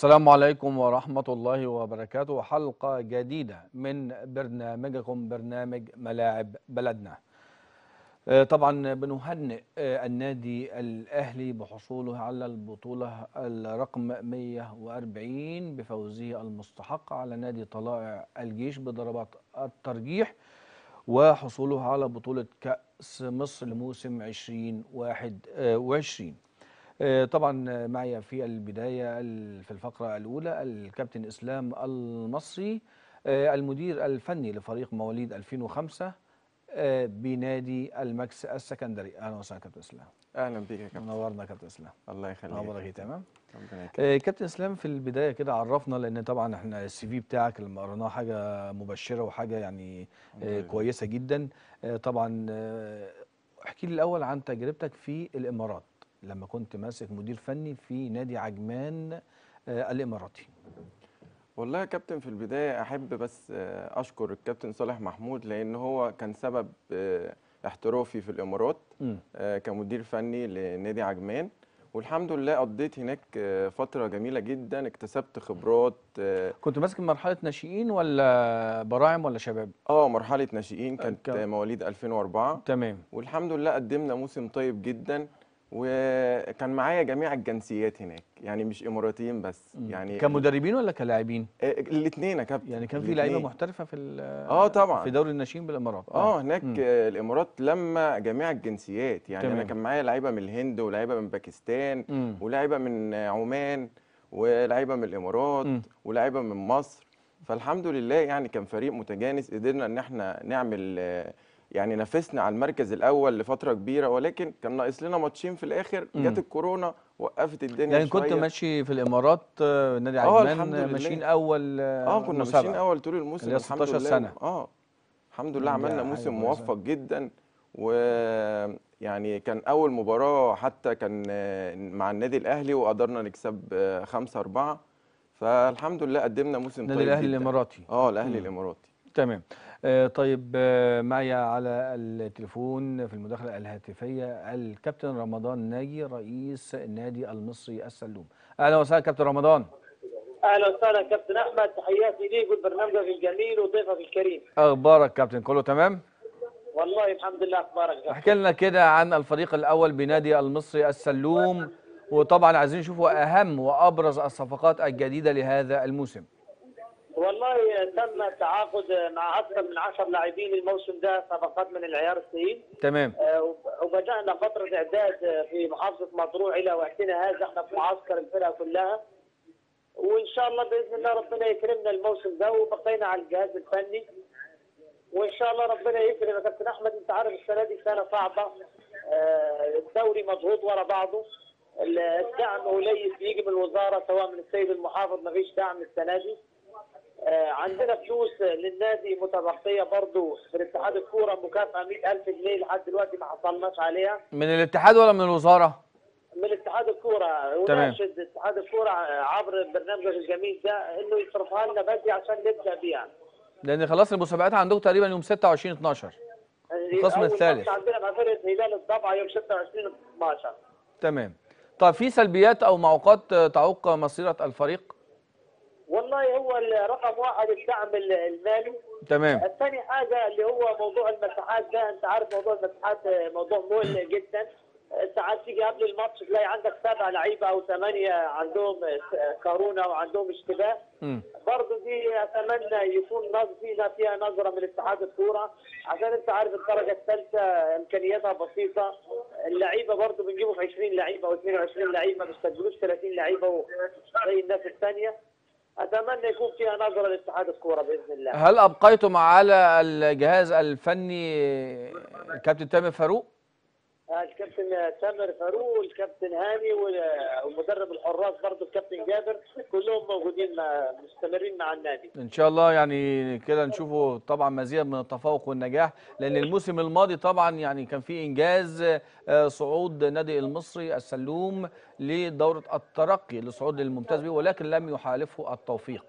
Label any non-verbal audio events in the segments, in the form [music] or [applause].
السلام عليكم ورحمة الله وبركاته. حلقة جديدة من برنامجكم برنامج ملاعب بلدنا. آه، طبعا بنهنئ آه، النادي الأهلي بحصوله على البطولة الرقم 140 بفوزه المستحق على نادي طلائع الجيش بضربات الترجيح وحصوله على بطولة كأس مصر لموسم 2021 آه، طبعا معي في البداية ال- في الفقرة الأولى الكابتن إسلام المصري آه، المدير الفني لفريق مواليد 2005 آه، بنادي الماكس السكندري. أهلا وسهلا كابتن إسلام. أهلا بيك يا كابتن. منورنا كابتن إسلام. الله يخليك. أخبارك إيه تمام؟ آه، كابتن إسلام في البداية كده عرفنا لأن طبعا إحنا ال CV بتاعك لما قريناه حاجة مبشرة وحاجة يعني آه،. كويسة جدا. آه، طبعا آه، احكي لي الأول عن تجربتك في الإمارات. لما كنت ماسك مدير فني في نادي عجمان آه، الإماراتي. والله يا كابتن في البداية أحب بس آه، أشكر الكابتن صالح محمود لأن هو كان سبب آه، احترافي في الإمارات كمدير فني لنادي عجمان. والحمد لله قضيت هناك فترة جميلة جدا اكتسبت خبرات آه كنت ماسك مرحلة ناشئين ولا براعم ولا شباب؟ آه، مرحلة ناشئين كانت كم- مواليد 2004 تمام. والحمد لله قدمنا موسم طيب جدا. وكان معايا جميع الجنسيات هناك يعني مش إماراتيين بس. يعني كمدربين ولا كلاعبين؟ الاثنين يا كابتن يعني كان في لعيبة الاتنين. محترفة في آه طبعا في دوري الناشئين بالإمارات آه هناك مم. آه، الإمارات لما جميع الجنسيات يعني أنا تمام. كان معايا لعيبة من الهند ولاعيبه من باكستان. ولاعيبه من آه، عمان ولاعيبه من الإمارات. ولاعيبه من مصر فالحمد لله يعني كان فريق متجانس قدرنا إن إحنا نعمل آه، يعني نافسنا على المركز الأول لفترة كبيرة ولكن كان ناقص لنا ماتشين في الآخر. جت الكورونا وقفت الدنيا يعني كنت شوية ماشي في الإمارات آه، نادي آه، عجمان آه،. ماشيين أول آه كنا مسابقة. ماشيين أول طول الموسم الحمد 16 لله سنة. آه الحمد لله عملنا موسم. موفق جدا ويعني كان أول مباراة حتى كان آه، مع النادي الأهلي وقدرنا نكسب آه، خمسة أربعة فالحمد لله قدمنا موسم طيب الأهلي جدا الإماراتي آه الأهلي. الإماراتي تمام. آه، طيب آه، معي على التليفون في المداخلة الهاتفية الكابتن رمضان ناجي رئيس النادي المصري السلوم. أهلا وسهلا كابتن رمضان. أهلا وسهلا كابتن أحمد. تحياتي ليك ولبرنامجك الجميل وضيفك الكريم. أخبارك كابتن؟ كله تمام؟ والله الحمد لله أخبارك يا احكي لنا كده عن الفريق الأول بنادي المصري السلوم. وطبعا عايزين نشوف أهم وأبرز الصفقات الجديدة لهذا الموسم. والله تم التعاقد مع أكثر من 10 لاعبين الموسم ده صفقات من العيار الثقيل تمام. آه، وب- وبدأنا فترة إعداد في محافظة مطروح إلى وقتنا هذا إحنا في معسكر الفرقة كلها. وإن شاء الله بإذن الله ربنا يكرمنا الموسم ده وبقينا على الجهاز الفني. وإن شاء الله ربنا يكرم. يا كابتن أحمد أنت عارف السنة دي سنة صعبة. آه، الدوري مضغوط ورا بعضه. الدعم قليل بيجي من الوزارة سواء من السيد المحافظ ما فيش دعم السنة دي. عندنا فلوس للنادي متبقيه برضه في اتحاد الكورة مكافأة 100000 جنيه لحد دلوقتي ما حصلناش عليها من الاتحاد ولا من الوزارة؟ من اتحاد الكورة. وناشد اتحاد الكورة عبر برنامجك الجميل ده إنه يصرفها لنا بدري عشان نبدأ بيها لأن خلاص المسابقات عندكم تقريبا يوم 26 12 القسم أول الثالث. عندنا مع فرقه هلال الضبعه يوم 26 12 تمام طب في سلبيات أو معوقات آه، تعوق مسيرة الفريق؟ والله هو رقم واحد الدعم المالي. تمام. الثاني حاجة اللي هو موضوع المساحات ده انت عارف موضوع المساحات موضوع مهم جدا. ساعات تيجي قبل الماتش تلاقي عندك سبع لعيبة أو ثمانية عندهم كورونا وعندهم اشتباه. برضه دي أتمنى يكون فينا فيها نظرة من اتحاد الكورة. عشان انت عارف الدرجة الثالثة إمكانياتها بسيطة. اللعيبة برضه بنجيبوا في 20 لعيبة أو 22 لعيبة ما بيستقبلوش 30 لعيبة زي الناس الثانية. أتمنى يكون فيها نظرة لاتحاد الكورة بإذن الله هل أبقيتم على الجهاز الفني الكابتن تامر فاروق؟ الكابتن تامر فاروق والكابتن هاني ومدرب الحراس برضه الكابتن جابر كلهم موجودين مستمرين مع النادي. إن شاء الله يعني كده نشوفه طبعا مزيد من التفوق والنجاح لأن الموسم الماضي طبعا يعني كان في إنجاز آه، صعود نادي المصري السلوم لدورة الترقي للصعود للممتاز به ولكن لم يحالفه التوفيق.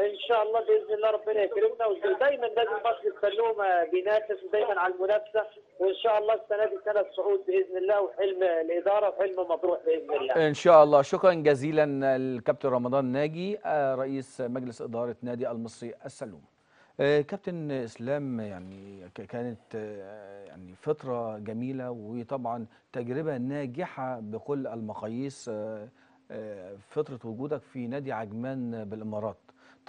ان شاء الله بإذن الله ربنا يكرمنا ودايما لازم مصر السلومه بينافس ودايما على المنافسة. وان شاء الله السنة دي سنة صعود بإذن الله وحلم الإدارة وحلم مطروح بإذن الله. ان شاء الله شكرا جزيلا الكابتن رمضان ناجي آه، رئيس مجلس إدارة نادي المصري السلوم. آه، كابتن إسلام يعني كانت آه، يعني فتره جميلة وطبعا تجربة ناجحة بكل المقاييس آه، آه، فتره وجودك في نادي عجمان بالإمارات.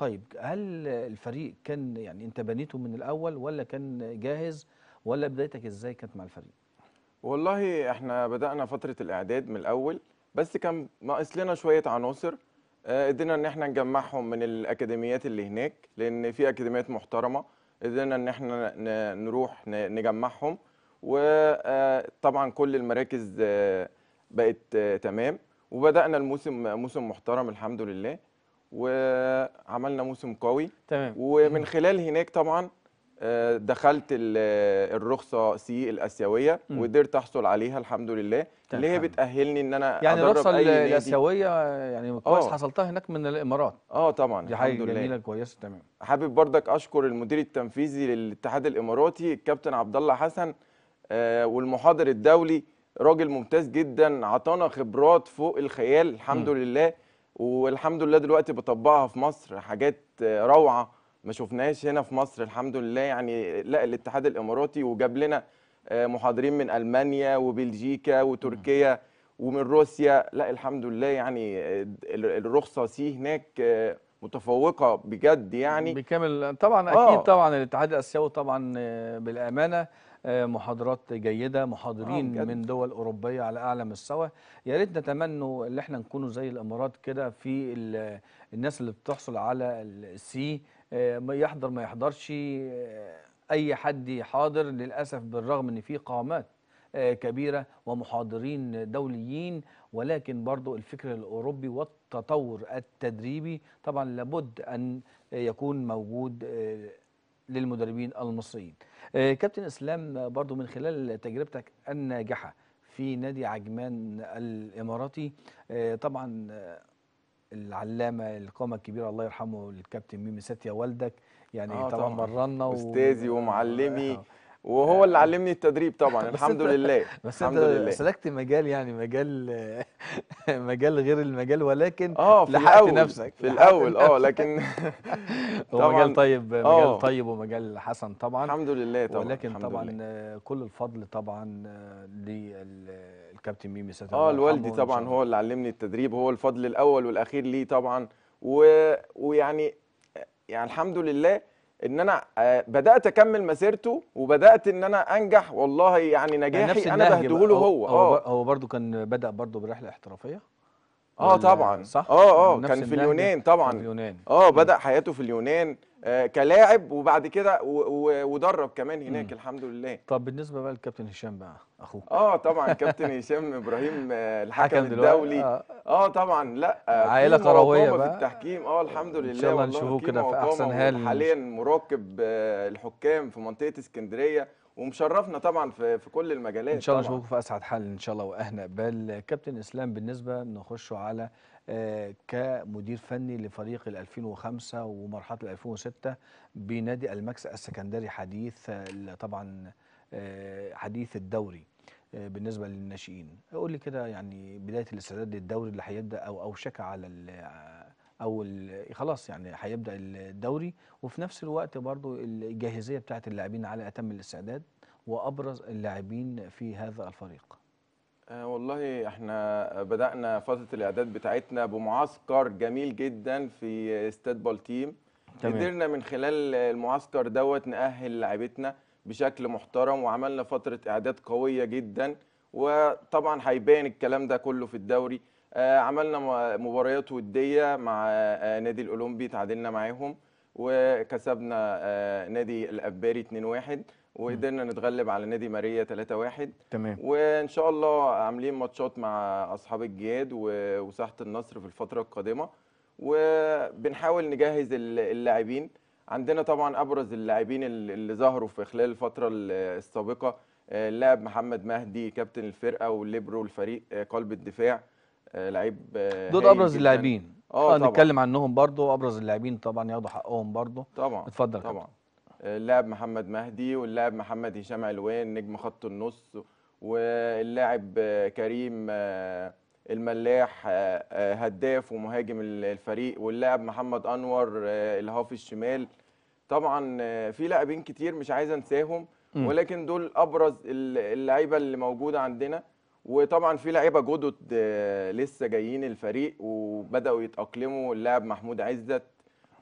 طيب هل الفريق كان يعني انت بنيته من الأول ولا كان جاهز ولا بدايتك إزاي كانت مع الفريق؟ والله إحنا بدأنا فترة الإعداد من الأول بس كان ناقص لنا شوية عناصر آه، قدرنا إن إحنا نجمعهم من الأكاديميات اللي هناك لأن في أكاديميات محترمة قدرنا إن إحنا نروح نجمعهم وطبعا كل المراكز آه، بقت آه، تمام وبدأنا الموسم موسم محترم الحمد لله. وعملنا موسم قوي. تمام. ومن خلال هناك طبعا آه، دخلت ال- الرخصة سي الآسيوية. وقدرت أحصل عليها الحمد لله. اللي هي. بتأهلني إن أنا يعني الرخصة الآسيوية يعني كويس آه. حصلتها هناك من الإمارات. آه طبعا دي حاجة الحمد جميلة لله كويسة تمام. حابب برضك أشكر المدير التنفيذي للاتحاد الإماراتي الكابتن عبد الله حسن آه، والمحاضر الدولي. راجل ممتاز جدا عطانا خبرات فوق الخيال الحمد مم. لله. والحمد لله دلوقتي بطبقها في مصر حاجات آه، روعة ما شفناهاش هنا في مصر الحمد لله. يعني لا الاتحاد الإماراتي وجاب لنا آه، محاضرين من ألمانيا وبلجيكا وتركيا ومن روسيا. لا الحمد لله يعني آه، ال- الرخصة سي هناك آه، متفوقة بجد يعني. بكامل طبعا آه. أكيد طبعا الاتحاد الآسيوي طبعا آه، بالأمانة آه، محاضرات جيدة محاضرين بجد. من دول أوروبية على أعلى مستوى يا ريت نتمنوا إن إحنا نكونوا زي الإمارات كده في ال- الناس اللي بتحصل على السي آه، ما يحضر ما يحضرش آه، أي حد حاضر للأسف بالرغم إن في قامات آه، كبيرة ومحاضرين دوليين ولكن برضو الفكر الأوروبي والتطور التدريبي طبعا لابد أن يكون موجود آه، للمدربين المصريين آه، كابتن إسلام آه، برضو من خلال تجربتك الناجحة في نادي عجمان الإماراتي آه، طبعا العلامة القامة الكبيرة الله يرحمه الكابتن ميمي ساتيا والدك يعني آه طبعا. مرنا و- أستاذي ومعلمي آه. وهو اللي علمني التدريب طبعا [laughs] الحمد لله بس الحمد انت لله سلكت مجال يعني مجال [laughs] مجال غير المجال ولكن آه في الأول نفسك في الأول آه. لكن [laughs] هو. مجال طيب مجال آه. طيب ومجال حسن طبعا الحمد لله طبعا ولكن الحمد طبعا لله. آه، كل الفضل طبعا آه، للكابتن ميمي ساتر آه الوالدي طبعا. هو اللي علمني التدريب هو الفضل الأول والأخير ليه طبعا و... ويعني يعني الحمد لله إن أنا آه، بدأت أكمل مسيرته وبدأت إن أنا أنجح والله يعني يعني نجاحي أنا النهج بقى. بهديه له هو. هو, آه. بر- هو برضو كان بدأ برضو برحلة احترافية؟ آه طبعا. صح؟ آه آه كان في؟ اليونان طبعا. في اليونان. آه بدأ حياته في اليونان. آه كلاعب وبعد كده ودرب كمان هناك مم. الحمد لله طب بالنسبة بقى للكابتن هشام بقى أخوك آه طبعا [laughs] كابتن هشام إبراهيم آه، الحكم الدولي آه. آه طبعا لأ آه، عائلة قيمة كروية وقامة بقى. في التحكيم آه الحمد لله شاء الله نشوفه كده في وقامة أحسن حال. حاليا مراقب آه، الحكام في منطقة اسكندرية ومشرفنا طبعا في في كل المجالات إن شاء الله طبعا نشوفكم في أسعد حال إن شاء الله واهنى بال كابتن إسلام بالنسبة نخش على آه، كمدير فني لفريق ال 2005 ومرحلة ال 2006 بنادي الماكس السكندري حديث طبعا آه، حديث الدوري آه، بالنسبة للناشئين. قول لي كده يعني بداية الاستعداد للدوري اللي هيبدأ أو اوشك على أو خلاص يعني هيبدأ الدوري. وفي نفس الوقت برضو الجاهزية بتاعه اللاعبين على أتم الاستعداد وأبرز اللاعبين في هذا الفريق. آه والله إحنا بدأنا فترة الإعداد بتاعتنا بمعسكر جميل جدا في استاد بالتيم تمام. قدرنا من خلال المعسكر دوت نأهل لاعبتنا بشكل محترم وعملنا فترة إعداد قوية جدا. وطبعا هيبان الكلام ده كله في الدوري. آه عملنا مباريات ودية مع آه نادي الأولمبي تعادلنا معاهم وكسبنا آه نادي الأباري 2-1 وقدرنا نتغلب على نادي ماريا 3-1 تمام. وإن شاء الله عاملين ماتشات مع أصحاب الجياد وساحة النصر في الفترة القادمة. وبنحاول نجهز ال- اللاعبين. عندنا طبعا أبرز اللاعبين ال- اللي ظهروا في خلال الفترة ال- السابقة آه، اللاعب محمد مهدي كابتن الفرقة والليبرو الفريق آه، قلب الدفاع آه، لعيب دول أبرز. اللاعبين. آه نتكلم عنهم برضو. أبرز اللاعبين طبعا ياخدوا حقهم برضو. طبعا اتفضل طبعا. اللاعب محمد مهدي واللاعب محمد هشام علوان نجم خط النص واللاعب كريم آه، الملاح آه، آه، هداف ومهاجم ال- الفريق واللاعب محمد أنور الهاف الشمال. طبعا في لاعبين كتير مش عايز أنساهم. ولكن دول أبرز ال- اللعيبة اللي موجودة عندنا. وطبعا في لعيبة جدد لسه جايين الفريق وبدأوا يتأقلموا. اللاعب محمود عزت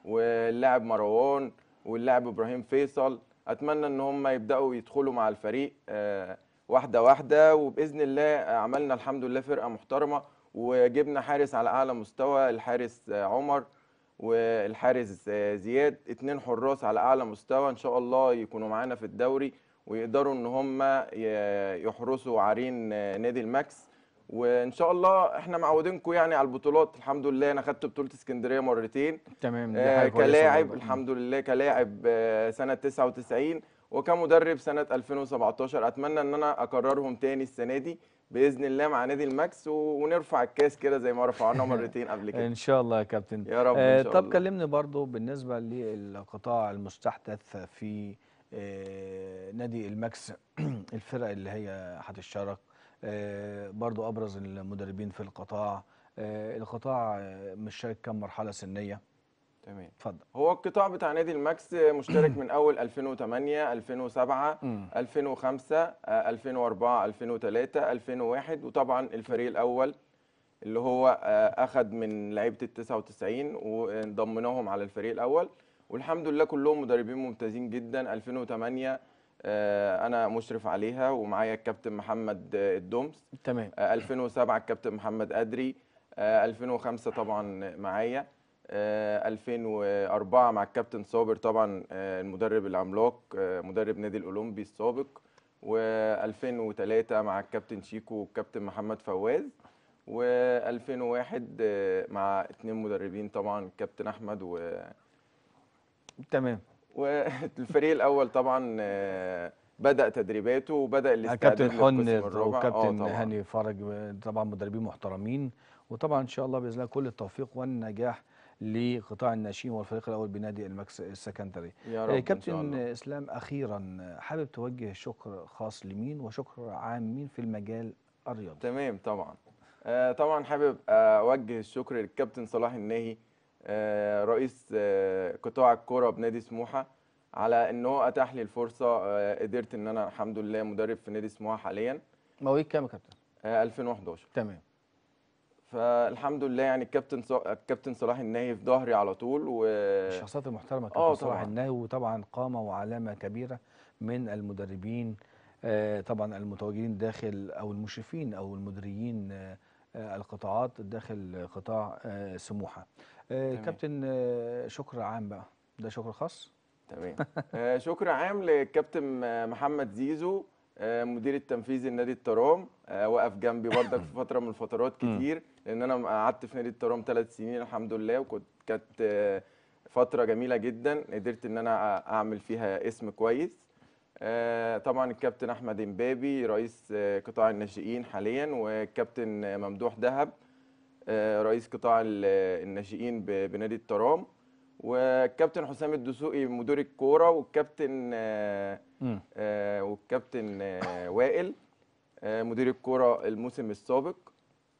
واللاعب مروان. واللاعب إبراهيم فيصل. أتمنى إن هم يبدأوا يدخلوا مع الفريق آه، واحدة واحدة. وبإذن الله عملنا الحمد لله فرقة محترمة وجبنا حارس على أعلى مستوى الحارس آه، عمر والحارس آه، زياد. اتنين حراس على أعلى مستوى إن شاء الله يكونوا معانا في الدوري ويقدروا إن هم يحرسوا عرين نادي الماكس. وإن شاء الله إحنا معودينكم يعني على البطولات. الحمد لله أنا خدت بطولة اسكندرية مرتين. تمام دي آه، كلاعب. الحمد لله كلاعب آه، سنة 99 وكمدرب سنة 2017 أتمنى إن أنا أكررهم تاني السنة دي بإذن الله مع نادي الماكس ونرفع الكاس كده زي ما رفعناه مرتين قبل كده. [laughs] إن شاء الله يا كابتن. يا رب آه، إن شاء طب الله. كلمني برضو بالنسبة للقطاع المستحدث في آه، نادي الماكس [clears throat] الفرق اللي هي هتشترك آه، برضو أبرز المدربين في القطاع. آه، القطاع آه، مشترك كم مرحلة سنية. تمام. اتفضل. هو القطاع بتاع نادي الماكس مشترك من أول 2008 2007 مم. 2005 آه، 2004 2003 2001 وطبعا الفريق الأول اللي هو آه، أخد من لعيبة ال 99 وانضمناهم على الفريق الأول. والحمد لله كلهم مدربين ممتازين جدا. 2008 آه، أنا مشرف عليها ومعايا الكابتن محمد آه، الدمس. تمام. آه، 2007 الكابتن محمد أدري. آه، 2005 طبعا معايا. آه، 2004 مع الكابتن صابر طبعا آه، المدرب العملاق آه، مدرب نادي الأولمبي السابق. و2003 مع الكابتن شيكو والكابتن محمد فواز. و2001 مع اتنين مدربين طبعا الكابتن أحمد و تمام. والفريق الأول طبعا آه، بدأ تدريباته وبدأ الاستعداد كابتن للقسم حن الرابع. آه، وكابتن طبعاً. هاني فرج آه، طبعا مدربين محترمين وطبعا إن شاء الله بإذن الله كل التوفيق والنجاح لقطاع الناشئين والفريق الأول بنادي الماكس السكندري يا آه، رب إن شاء كابتن الله. إسلام أخيرا حابب توجه شكر خاص لمين وشكر عام مين في المجال الرياضي تمام طبعا آه طبعا حابب أوجه الشكر للكابتن صلاح الناهي آه رئيس آه قطاع الكرة بنادي سموحة على ان هو أتاح لي الفرصة آه قدرت إن أنا الحمد لله مدرب في نادي سموحة حاليا مواليد كام يا كابتن آه 2011 تمام فالحمد لله يعني الكابتن. الكابتن صلاح الناهي في ظهري على طول و الشخصيات المحترمة آه كابتن صلاح. الناهي وطبعا قامة وعلامة كبيرة من المدربين آه، طبعا المتواجدين داخل أو المشرفين أو المديرين آه، آه، القطاعات داخل قطاع آه، سموحة. آه،. كابتن آه، شكر عام بقى. ده شكر خاص؟ تمام. شكر عام للكابتن محمد زيزو مدير التنفيذي لنادي الترام. وقف جنبي برضك في فترة من الفترات. [laughs] كتير لأن أنا قعدت في نادي الترام ثلاث سنين الحمد لله وكنت كانت فترة جميلة جدا قدرت إن أنا أعمل فيها اسم كويس. طبعا الكابتن أحمد إمبابي رئيس آه، قطاع الناشئين حاليا والكابتن آه، ممدوح دهب آه، رئيس قطاع ال- الناشئين بنادي الترام والكابتن حسام الدسوقي مدير الكورة والكابتن آه،. آه، والكابتن آه، وائل آه، مدير الكورة الموسم السابق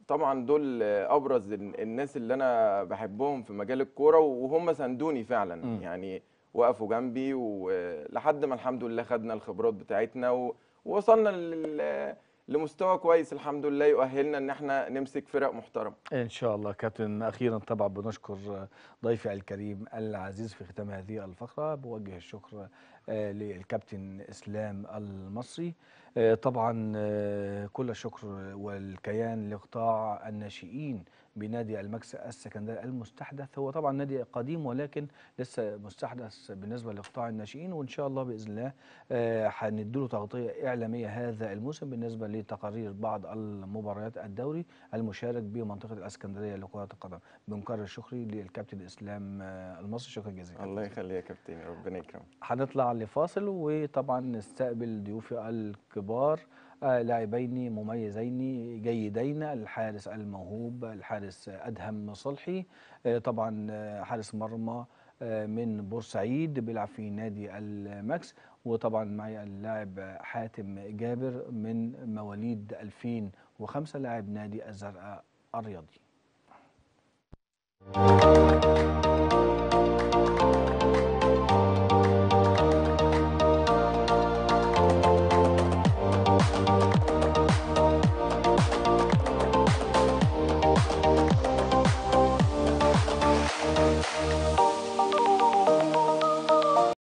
طبعا دول آه، أبرز ال- الناس اللي أنا بحبهم في مجال الكورة وهم ساندوني فعلا. يعني وقفوا جنبي ولحد ما الحمد لله خدنا الخبرات بتاعتنا ووصلنا لل- لمستوى كويس الحمد لله يؤهلنا إن إحنا نمسك فرق محترمة. إن شاء الله كابتن. أخيرا طبعا بنشكر ضيفي الكريم العزيز في ختام هذه الفقرة بوجه الشكر آه، للكابتن إسلام المصري. آه، طبعا آه، كل الشكر والكيان لقطاع الناشئين بنادي المكس السكندري المستحدث. هو طبعا نادي قديم ولكن لسه مستحدث بالنسبة لقطاع الناشئين وإن شاء الله بإذن الله آه، هنديله تغطية إعلامية هذا الموسم بالنسبة لتقارير بعض المباريات الدوري المشارك بمنطقة الإسكندرية لكرة القدم. بنكرر شكري للكابتن إسلام آه، المصري. شكرا جزيلا. الله يخليك يا كابتن ربنا يكرمك. هنطلع لفاصل وطبعا نستقبل ضيوفي الكبار. آه، لاعبين مميزين جيدين الحارس الموهوب الحارس أدهم صلحي آه، طبعا آه، حارس مرمى آه، من بورسعيد بيلعب في نادي الماكس وطبعا معي اللاعب حاتم جابر من مواليد 2005 لاعب نادي الزرقاء الرياضي.